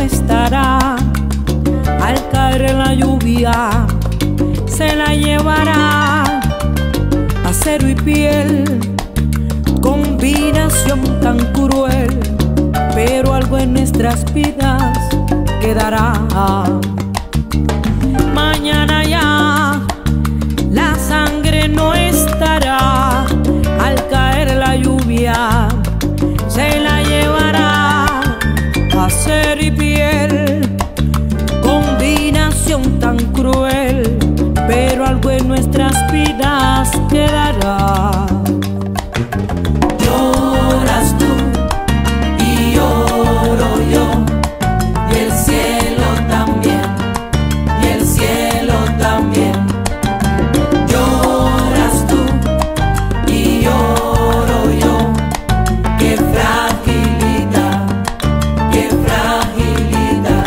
estará. Al caer la lluvia, se la llevará. Acero y piel, combinación tan cruel, pero algo en nuestras vidas quedará. Mañana ya la sangre no estará. Lloras tú y lloro yo, y el cielo también, y el cielo también. Lloras tú y lloro yo, qué fragilidad, qué fragilidad.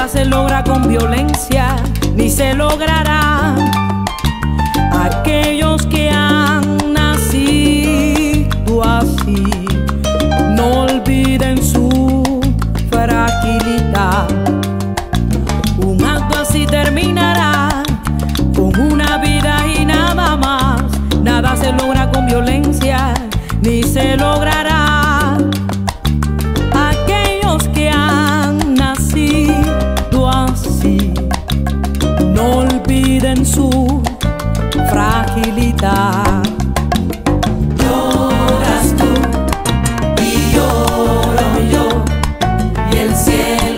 Nada se logra con violencia, ni se logrará. Aquellos que han nacido así, y